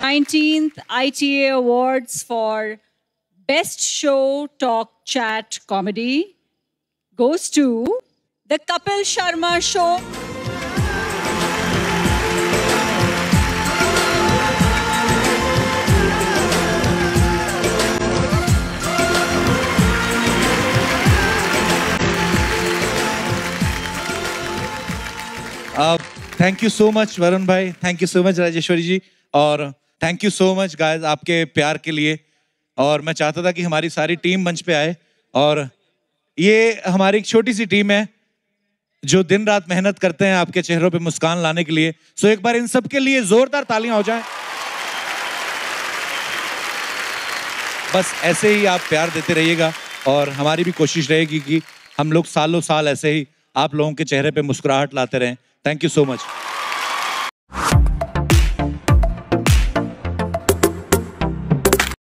19th ITA Awards for Best Show Talk Chat Comedy goes to The Kapil Sharma Show. Uh, thank you so much, Varun Bhai. Thank you so much, Rajeshwari ji. And. Thank you so much guys आपके प्यार के लिए। और मैं चाहता था कि हमारी सारी टीम मंच पे आए। और ये हमारी एक छोटी सी टीम है, जो दिन रात मेहनत करते हैं आपके चेहरों पे मुस्कान लाने के लिए। सो एक बार इन सब के लिए जोरदार तालियाँ हो जाए। बस ऐसे ही आप प्यार देते रहिएगा, और हमारी भी कोशिश रहेगी कि हम लोग सालों साल ऐसे ही आप लोगों के चेहरे पे मुस्कुराहट लाते रहें। Thank you so much